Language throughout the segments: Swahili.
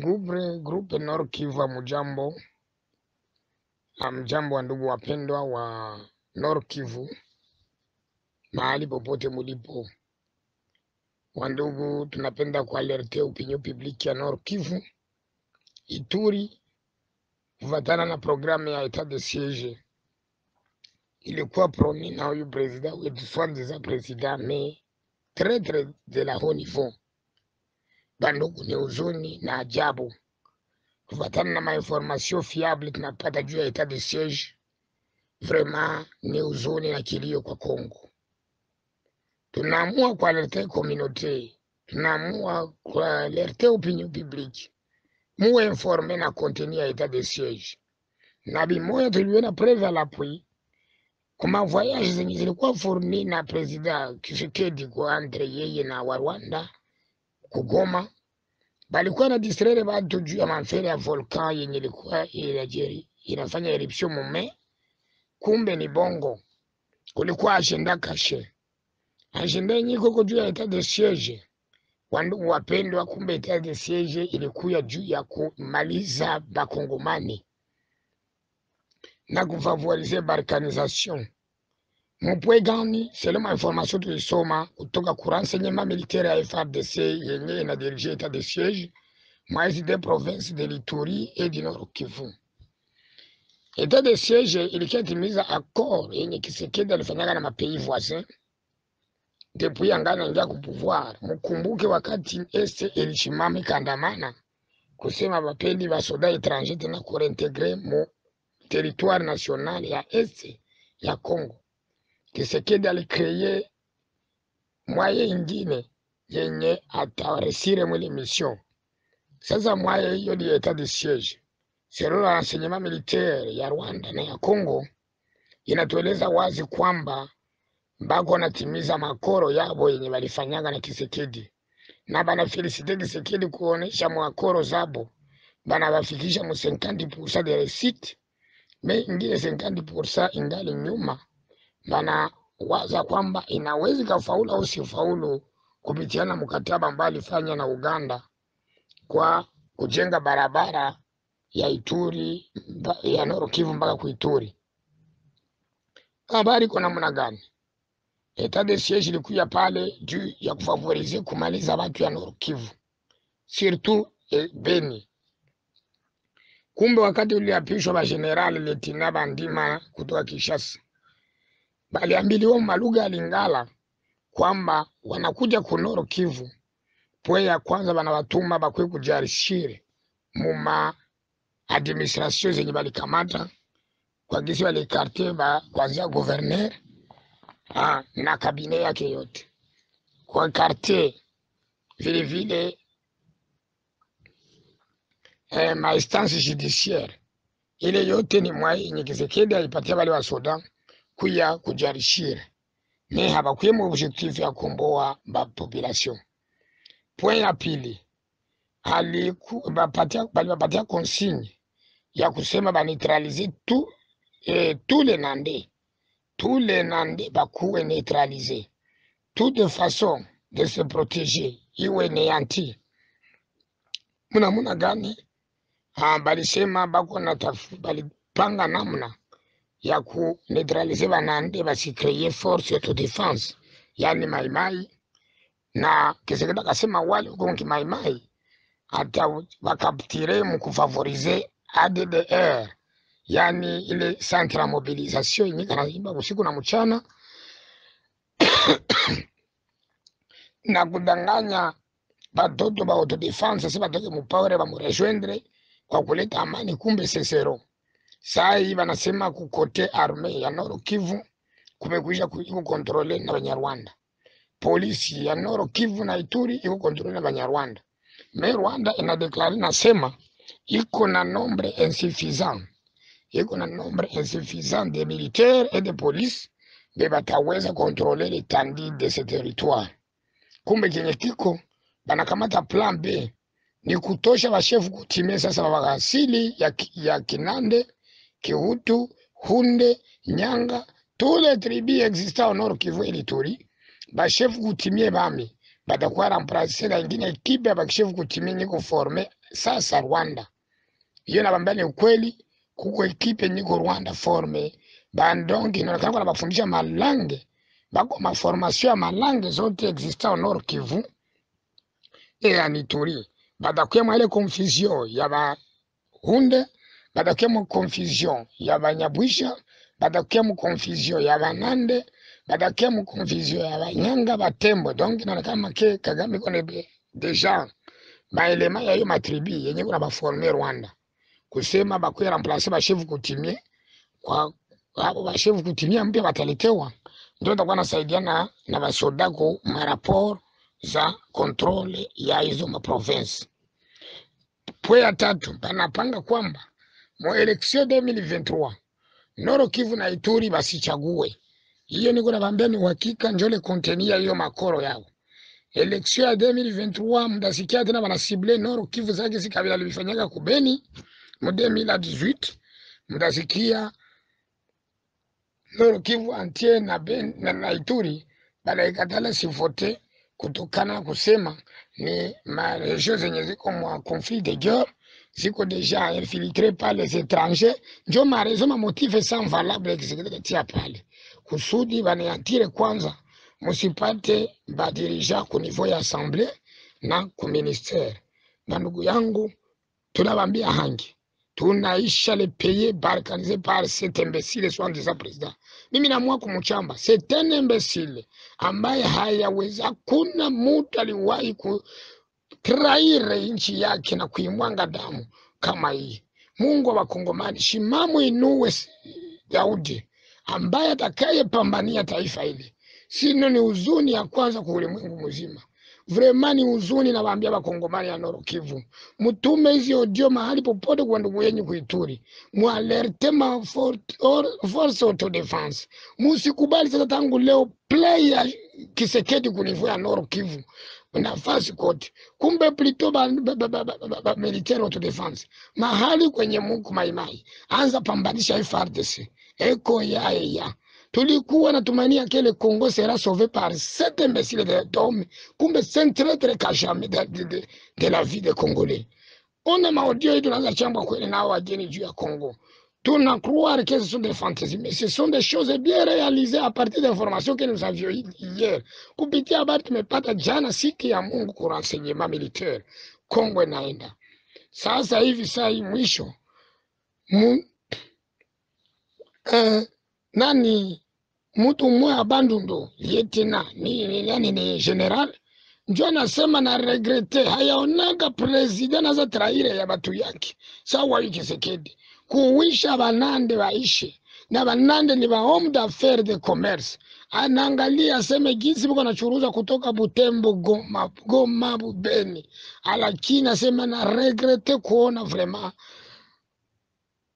Gubre Group Nord Kivu, mjambo. Mjambo wa ndugu wapendwa wa Nord Kivu, mahali popote mulipo. Wandugu, tunapenda kualerte opinion publique ya Nord Kivu, Ituri, kufatana na programu ya etat de siege ilikuwa proni na huyu presida wetu swandiza presida me tretre de la haut niveau. Bandugu, ni huzuni na ajabu. Kufuatana na mainformasio fiable tunapata juu ya etat de siege. Vraiment ni huzuni na kilio kwa Kongo. Tunaamua kualerte communauté, tunaamua kualerte opinion publique, muwe informe na contenu ya etat de siege, na bimoya tuliona preve à l'appui. Kuma voyage zenye zilikuwa fourni na president Tshisekedi kwa entre yeye na wa Rwanda kugoma, balikuwa na distraire bantu juu ya mafere ya volcan yenye ilikuwa inafanya eruption mume, kumbe ni bongo, kulikuwa agenda kashe, agenda yenye koko juu ya etat de siege. wandu wapendwa, kumbe etat de siege ilikuya juu ya kumaliza bakongomani na kufavorize balkanisation mupwe gani selema information tulisoma kutoka ku renseignement militaire ya FRDC yenye inadirige etat de siege mwaizi de province de l'Ituri et du Nord Kivu. Etat de siege ilikiatimiza accord yenye Kisekedi alifanyaga na mapei voisin depuis angana ingia ku. Mukumbuke wakati este ilishimama ikaandamana kusema bapendi basoda etranger tena kureintegre mu territoire national ya este ya Congo. Kisekedi alikreye mwaye ingine yenye ataresire mwile mission. Sasa mwaye hiyo ni etat de siege. Selon renseignement militaire ya Rwanda na ya Congo inatueleza wazi kwamba bako wanatimiza makoro yabo yenye walifanyaga na Kisekedi, na bana felicite Kisekedi kuonesha mwakoro zabo bana bafikisha mu 50% de réussite, me ingine 50% ingali nyuma bana waza kwamba inaweza ikafaulu au sifaulu kupitiana mkataba ambao alifanya na Uganda kwa kujenga barabara ya Ituri ya Nord Kivu mpaka kuituri. Habari kwa namna gani? Etat de siege ilikuya pale juu ya kufavorize kumaliza watu ya Nord Kivu surtout eh, Beni. Kumbe wakati uliapishwa ba general Letina Bandima kutoka Kinshasa baliambiliwa malugha ya Lingala kwamba wanakuja kunoro Kivu. Pwe ya kwanza banawatuma bakwe kujarishire muma administration zenye balikamata kwa gisi balikarte ba kwanzia gouverneur ah, na kabine yake yote. Kwa karte vile vile eh, mainstance judiciaire. Ile yote ni mwai yenye Kisekedi alipatia wale wa Sudan kuya kujarishire me habakuye mu objectif ya komboa ba population. Point ya pili balibapatia consigne ya kusema baneutralize tu eh, tous le nande tous le nande bakuwe neutralize de façon de se protéger iwe neyanti. Muna muna gani? Ah, balisema bako na balipanga namna ya ku neutralize banande basikreye force autodefense yani maimai, na Kisekedi akasema wale huko maimai hata wakaptire mukufavorize ADDR yani ile centre ya mobilisation yenye kanaimba usiku na mchana na kudanganya batoto ba autodefense si batoke mupawere bamurejoindre kwa kuleta amani, kumbe sesero. Saa hii wanasema kukote arme ya Nord Kivu kumekuisha ku- iko kontrole na Banyarwanda. Polisi ya noro Kivu na Ituri iko kontrole na Banyarwanda. Me Rwanda inadeklari nasema iko na nombre insuffisant, iko na nombre insuffisant de militaire et de police be bataweza kontrole l'étendue de ce territoire. Kumbe kenye kiko banakamata plan B ni kutosha bashefu kutimia sasa wa asili ya, ya Kinande, Kihutu, Hunde, Nyanga, tule les tribus existant au Nord Kivu et Ituri, bashefu kutimie bami. Batakuwa ramplase na ingine ekipe ya bakishefu kutimie niko forme sasa Rwanda. Hiyo nabambia ni ukweli, kuko ekipe niko Rwanda forme. Bandongi inaonekana kuna bafundisha malange. Bako maformasio ya malange zote exista au Nord Kivu. E ya Ituri batakuya mwa ile confusion ya bahunde batakuya mu confusion ya banyabwisha batakuya mu confusion ya banande batakuya mu confusion ya banyanga batembo donc inaonekana make Kagame kone deja maelema ya hiyo matribi yenye kuna baforme Rwanda kusema bakuya remplace bashevu kutimie kwa hapo bashevu kutimia mpya bataletewa ndio takuwa nasaidiana na basoda ku marapor za kontrole ya hizo maprovince. Pwe ya tatu panapanga kwamba mu election 2023 Noro Kivu na Ituri basichague. Hiyo niko nawaambia ni uhakika, njole kontenia hiyo makoro yao. Election ya 2023 mtasikia tena wanasible Noro Kivu zake si lifanyaga kubeni mu 2018 mtasikia Noro Kivu antie na, ben, na, na Ituri banaikatala sivote kutokana kusema ni maregio zenye ziko mwa conflit de guerre ziko deja infiltre par les étrangers, njo marezo mamotive sans valable pale kusudi kwanza, musipate badirija ku niveau ya assemblée na ku ministère. Na ndugu yangu, tunabambia hangi tunaisha le pays balkanisé par cet imbécile soi-disant président. Mimi c'est un imbécile ambaye hayaweza, kuna aliwahi kutraire nchi yake na kuimwanga damu kama hii. Mungu wa Wakongomani, shimamu inuwe Daudi ambaye atakayepambania taifa hili, sino ni huzuni ya kwanza kwa ulimwengu mzima. Vrema ni huzuni, nawaambia Wakongomani ya Nord Kivu, mtume hizi odio mahali popote kwa ndugu yenyu kuituri, mualerte ma for, or, force autodefense. Musikubali sasa tangu leo play Kisekedi kulivua Noro Kivu nafasi kote, kumbe plito ba, ba, ba, ba, ba, militaire autodefense mahali kwenye muku maimai, anza pambanisha FRDC eko ya ya tulikuwa natumania kele Congo sera sauvé par cet imbécile de d'homme, kumbe c'est de qu'à de, de, de, de la vie des Congolais. Ona maudio yetu tunaanza chambwa kweli nao wageni juu ya Congo. Tuna croire que ce sont des fantaisies, mais ce sont des choses bien réalisées à partir d'informations que nous avions hi- hier. Kupitia habari tumepata jana siku ya Mungu kwa renseignement militaire. Kongo inaenda. Sasa hivi saa hii mwisho mu, eh, nani mtu mmoja Bandundu yetena ni, ni, nani ni general njo anasema na regrete hayaonaga president aza traire ya batu yake sawa hii Kuwisha banande waishi na banande ni ba homme d'affaires de commerce anaangalia aseme jinsi biko nachuruza kutoka Butembo, Goma, Goma, Bubeni, lakini asema na regrete kuona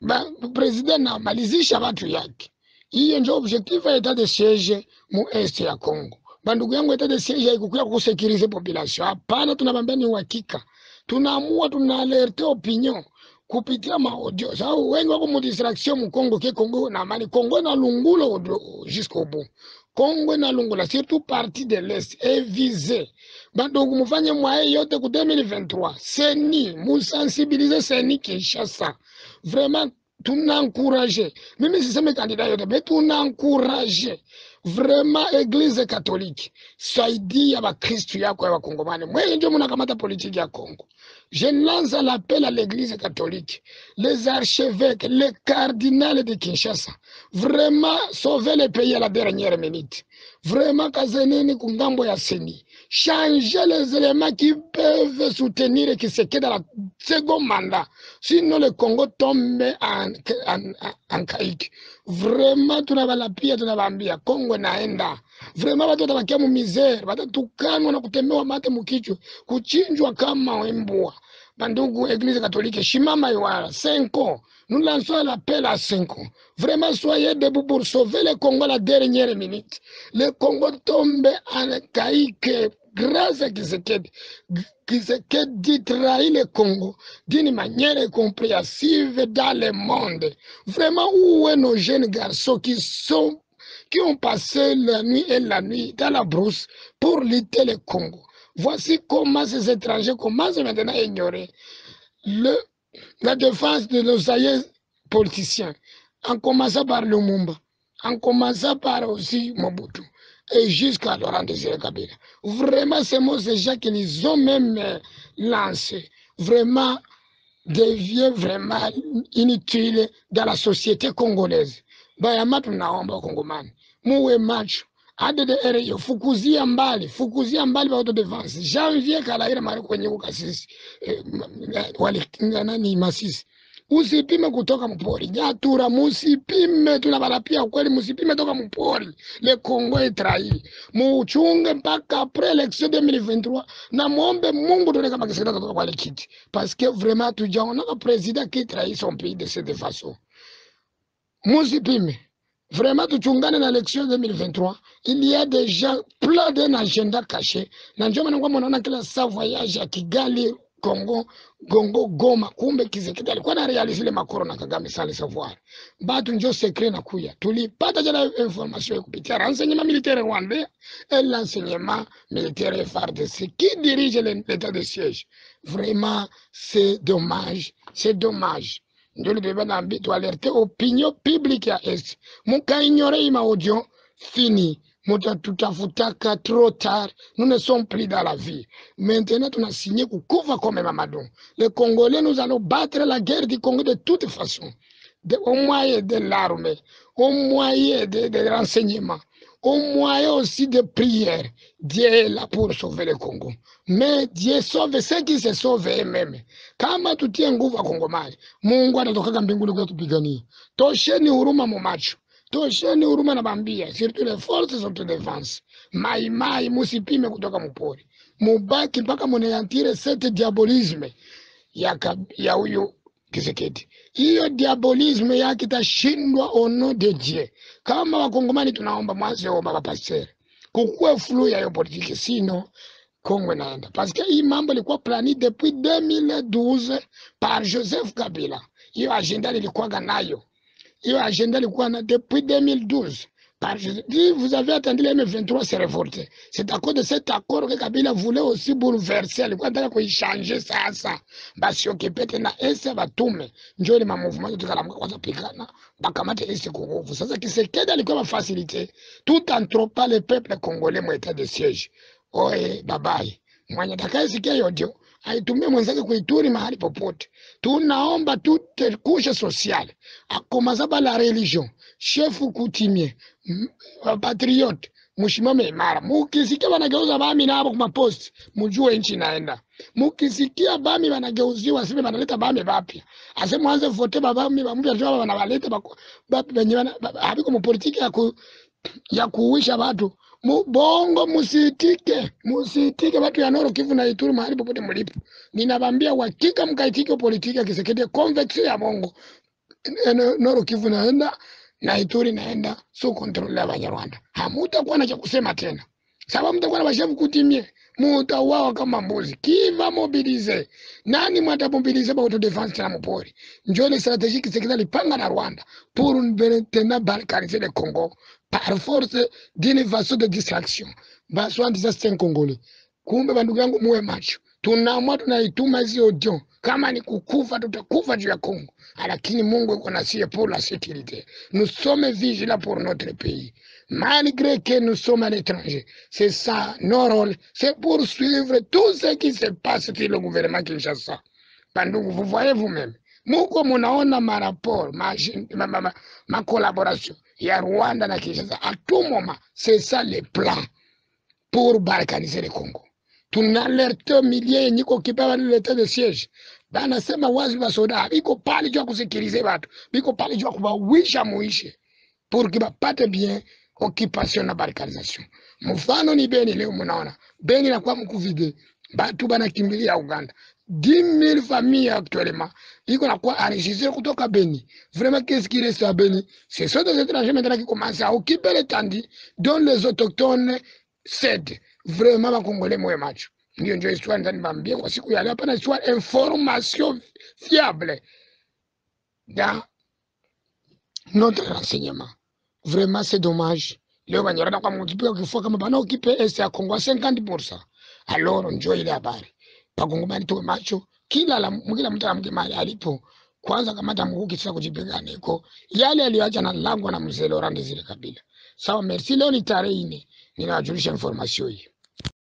ba, president namalizisha watu yake. Hiyo ndio objectif ya etat de siege mu est ya Congo. Bandugu yangu, etat de siege haikukuya kusekirize population. Hapana, tunabambia ni uhakika, tunaamua tunaalerte opinion kupitia maaudio, sababu wengi wako mu distraction mu Congo ke Congo na amani. Congo na lungula au- jusqu'au bout. Congo na lungula surtout partie de l'est est visée. Bandugu, mufanye mwaye yote ku 2023 seni musensibilize seni Kinshasa vraiment tunankuraje mimi siseme kandida yote me tunankuraje vraiment eglise katolike saidia bakristu yako ya bakongomani mweye ndio munakamata politiki ya congo. Je lance l'appel à l'église catholique les archevêques les cardinals de kinshasa. Vraiment sauver le pays à la dernière minute. Vraiment kazeneni kungambo changer les éléments qui peuvent soutenir Kisekedi dans la second mandat. Sinon le Congo tombe en, en, en, en caïque. Vraiment tunabalapia tunavaambia Kongo naenda vrema, watu watabakia mumizere, watatukanwa na kutemewa mate mukichwa, kuchinjwa kama wembwa. Bandugu, Eglise Katolike, shimama iwara, senko. Nous lançons l'appel à cinq. Vraiment, soyez debout pour sauver le Congo la dernière minute. Le Congo tombe en caïque grâce à Kisekedi. Kisekedi trahit le Congo d'une manière compréhensive dans le monde. Vraiment, où est nos jeunes garçons qui sont qui ont passé la nuit et la nuit dans la brousse pour lutter le Congo? Voici comment ces étrangers commencent maintenant à ignorer le, la défense de nos aïeux politiciens, en commençant par Lumumba, en commençant par aussi Mobutu, et jusqu'à Laurent Désiré Kabila. Vraiment, ces mots, ces gens qu'ils ont même euh, lancés, vraiment devient vraiment inutile dans la société congolaise. Bayama tunaomba Wakongomani muwe macho ADDR hiyo fukuzia mbali, fukuzia mbali ba autodefense. Janvier Kalaira mari kwenye ukasisi eh, walikinga nani Masisi, usipime kutoka mpori Nyatura, musipime, tunabalapia ukweli, musipime toka mpori. Le Congo est trahi, muchunge mpaka après election 2023 na muombe Mungu tuone kama kisikita kutoka kwa ile kiti, parce que tujaona ka president qui trahit son pays de cette façon. Musipime Vraiment, tuchungane na election 2023. Il y a déjà plein d'un agenda caché. Na ndio maana kwamba kila saa voyage ya Kigali, Congo, Gongo, Goma, kumbe Kizekedi alikuwa na realize ile makoro na Kagame sale le savoir. Batu njo secret na kuya. Tulipata jana information kupitia renseignement militaire rwandais et l'enseignement militaire FARDC qui dirige l'état de siège. Vraiment, c'est dommage, c'est dommage ndio libeba na mbi tualerte opinion publique ya est Mukainyore ima audio fini mutatutafutaka trop tard. Nous ne sommes plus dans la vie. Maintenant tunasigné kukufa comme Mamadou les Congolais nous allons battre la guerre du Congo de toute façon. De, au moyen de l'armée au moyen de, de renseignements au moyen aussi de prière. Dieu est là pour sauver le Congo. Mais Dieu sauve ceux qui se sauvent eux-mêmes. Kama tutie nguvu Wakongomani, Mungu atatokaga mbinguni kwa tupigania. Tosheni huruma mu macho, tosheni huruma na bambia, surtout les forces autodefense. Mai mai, musipime kutoka mpori, mubaki mpaka muneantire sete diabolisme ya ya huyu Kisekedi. Hiyo diabolisme yake itashindwa ono de Dieu. Kama Wakongomani tunaomba mwanzo omba bapastere kukuwe flu ya hiyo politiki, sino Kongo inaenda paske hii mambo ilikuwa plani depuis 2012 par Joseph Kabila. Hiyo agenda nilikuwaga nayo, hiyo agenda ilikuwa na depuis 2012 par Joseph. Si vous avez attendu le M23 se révolter, c'est à cause de cet accord que Kabila voulait aussi bouleverser, alikuwa anataka kuichange sasa, basi okipe tena ese batume njoo ile mamouvement tukalamuka kwanza pigana bakamate ese kwa nguvu. Sasa Kisekedi alikuwa bafasilite tout en trompant le peuple congolais mu état de mwenye atakayesikia hiyo audio aitumie mwenzake kuituri mahali popote. Tunaomba tute kushe sociale akomazaba la religion shefu kutimie patriot mushimame imara. Mukisikia wanageuza bami nabo kumaposti, mujue nchi inaenda. Mukisikia bami wanageuziwa, sibe wanaleta bami bapya, ase mwanze vote babami bamupya tu wanawaleta bapi benye wana habiko mpolitiki ya ku ya kuuisha watu Mubongo, musitike, musitike watu ya Noro Kivu na Ituri mahali popote mlipo. Ninabambia uhakika mkaitike politiki ya Kisekedi, convection ya Mongo. Eh, Noro Kivu naenda na Ituri naenda su control ya Banyarwanda. Hamutakuwa na cha kusema tena. Sababu mtakuwa na bashavu kutimie. Mutauawa kama mbuzi. Kiva mobilize. Nani mwata mobilize ba autodefense tena mpori? Njone strategiki strategie Kisekedi alipanga na Rwanda pour maintenant balkaniser de Congo par force d'une façon de distraction. C'est un Congolais. Kumbe bandugu yangu muwe macho. Tunaamua tunaituma hizi audio. Kama ni kukufa tutakufa juu ya Kongo. Lakini Mungu yuko na sie pour la sécurité. Nous sommes vigilants pour notre pays. Malgré que nous sommes à l'étranger. C'est ça, nos rôles. C'est pour suivre tout ce qui se passe sur le gouvernement Kinshasa. Bandugu, vous voyez vous-même. Muko munaona maraport, ma, ma, ma, ma, ya Rwanda na Kinshasa. À tout moment, c'est ça le plan pour balkaniser le Congo. Tunalerte milie yenye iko ni leta de siège. Banasema wazi basoda biko pale juu kusikilize watu, biko pale juu kubawisha muishe pour que bapate bien occupation na balkanisation. Mfano ni Beni, leo munaona Beni nakuwa mkuvide, batu banakimbilia Uganda 10 000 familles actuellement iko nakuwa enregistré kutoka Beni? Vraiment, qu'est-ce qui reste à Beni? Ce sont des étrangers maintenant qui commencent à occuper les tandis dont les autochtones cèdent. Vraiment, bakongole mwe macho. Ndio ndio histoire ndani bambia kwa siku ya leo, hapana histoire information fiable dans notre renseignement. Vraiment, c'est dommage. Leo Banyarwanda kwa mutupika kifua kama bana okipe est ya Kongo à 50%. aloro njoo ile habari pakungumani tuwe macho. Kila la, kila mtu amke mahali alipo. Kwanza kamata mkuki sasa kujipigana iko yale aliyoacha na lango na mzee Laurent zile kabila. Sawa merci. Leo ni tarehe 4 ninawajulisha information hii